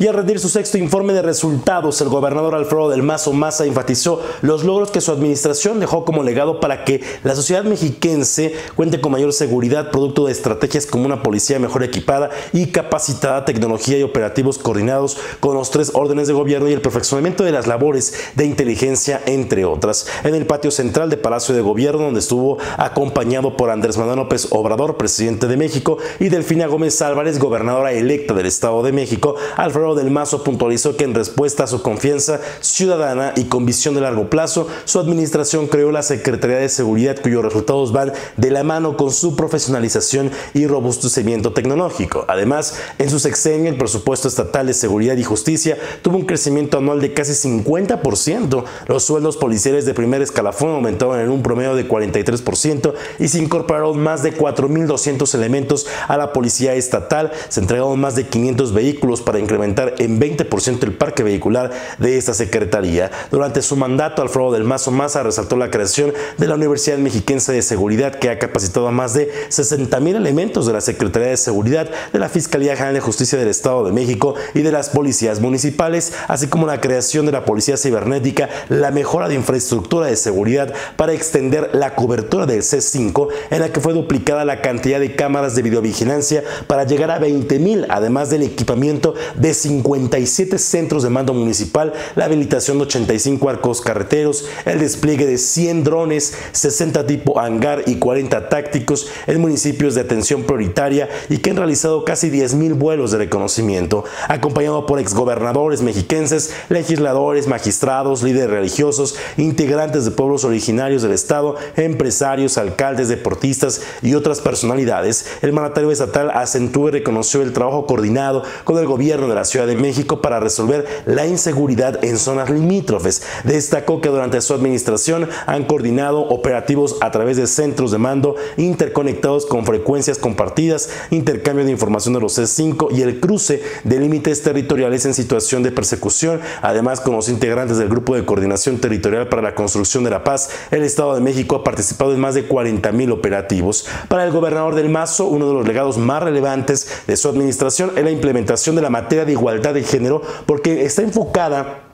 Y al rendir su sexto informe de resultados, el gobernador Alfredo del Mazo Maza enfatizó los logros que su administración dejó como legado para que la sociedad mexiquense cuente con mayor seguridad, producto de estrategias como una policía mejor equipada y capacitada, tecnología y operativos coordinados con los tres órdenes de gobierno y el perfeccionamiento de las labores de inteligencia, entre otras. En el patio central de Palacio de Gobierno, donde estuvo acompañado por Andrés Manuel López Obrador, presidente de México, y Delfina Gómez Álvarez, gobernadora electa del Estado de México, Alfredo del Mazo puntualizó que en respuesta a su confianza ciudadana y con visión de largo plazo, su administración creó la Secretaría de Seguridad cuyos resultados van de la mano con su profesionalización y robustecimiento tecnológico. Además, en su sexenio, el presupuesto estatal de seguridad y justicia tuvo un crecimiento anual de casi 50%. Los sueldos policiales de primer escalafón aumentaron en un promedio de 43% y se incorporaron más de 4.200 elementos a la policía estatal. Se entregaron más de 500 vehículos para incrementar en 20% el parque vehicular de esta secretaría. Durante su mandato, Alfredo del Mazo Maza resaltó la creación de la Universidad Mexiquense de Seguridad, que ha capacitado a más de 60 mil elementos de la Secretaría de Seguridad, de la Fiscalía General de Justicia del Estado de México y de las policías municipales, así como la creación de la Policía Cibernética, la mejora de infraestructura de seguridad para extender la cobertura del C5, en la que fue duplicada la cantidad de cámaras de videovigilancia para llegar a 20 mil, además del equipamiento de 57 centros de mando municipal, la habilitación de 85 arcos carreteros, el despliegue de 100 drones, 60 tipo hangar y 40 tácticos en municipios de atención prioritaria y que han realizado casi 10.000 vuelos de reconocimiento, acompañado por exgobernadores mexiquenses, legisladores, magistrados, líderes religiosos, integrantes de pueblos originarios del estado, empresarios, alcaldes, deportistas y otras personalidades. El mandatario estatal acentuó y reconoció el trabajo coordinado con el gobierno de la Ciudad de México para resolver la inseguridad en zonas limítrofes. Destacó que durante su administración han coordinado operativos a través de centros de mando interconectados con frecuencias compartidas, intercambio de información de los C5 y el cruce de límites territoriales en situación de persecución. Además, con los integrantes del Grupo de Coordinación Territorial para la Construcción de la Paz, el Estado de México ha participado en más de 40 mil operativos. Para el gobernador del Mazo, uno de los legados más relevantes de su administración es la implementación de la materia de igualdad de género porque está enfocada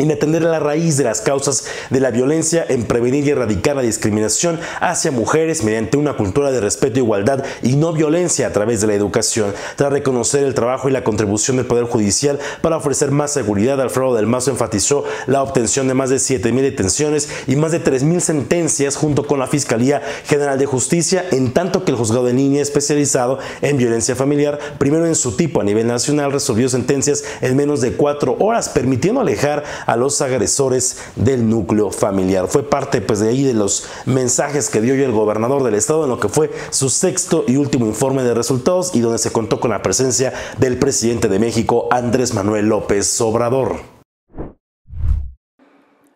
en atender a la raíz de las causas de la violencia, en prevenir y erradicar la discriminación hacia mujeres mediante una cultura de respeto, igualdad y no violencia a través de la educación. Tras reconocer el trabajo y la contribución del Poder Judicial para ofrecer más seguridad, Alfredo del Mazo enfatizó la obtención de más de 7.000 detenciones y más de 3.000 sentencias junto con la Fiscalía General de Justicia, en tanto que el juzgado de niña especializado en violencia familiar, primero en su tipo a nivel nacional, resolvió sentencias en menos de cuatro horas, permitiendo alejar a los agresores del núcleo familiar. Fue parte pues de ahí de los mensajes que dio hoy el gobernador del estado en lo que fue su sexto y último informe de resultados y donde se contó con la presencia del presidente de México, Andrés Manuel López Obrador.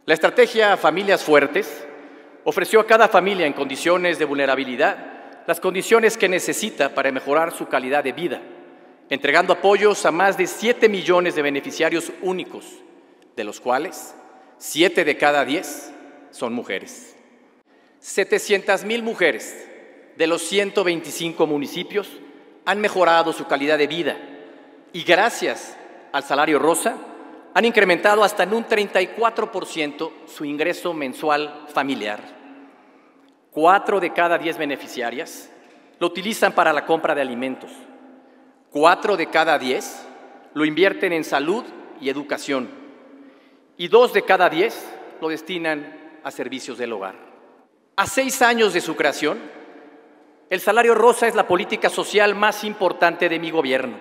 La estrategia Familias Fuertes ofreció a cada familia en condiciones de vulnerabilidad las condiciones que necesita para mejorar su calidad de vida, entregando apoyos a más de 7 millones de beneficiarios únicos de los cuales 7 de cada 10 son mujeres. 700 mil mujeres de los 125 municipios han mejorado su calidad de vida y gracias al salario rosa han incrementado hasta en un 34% su ingreso mensual familiar. Cuatro de cada diez beneficiarias lo utilizan para la compra de alimentos. Cuatro de cada diez lo invierten en salud y educación y dos de cada diez lo destinan a servicios del hogar. A seis años de su creación, el salario rosa es la política social más importante de mi gobierno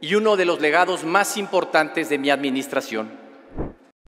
y uno de los legados más importantes de mi administración.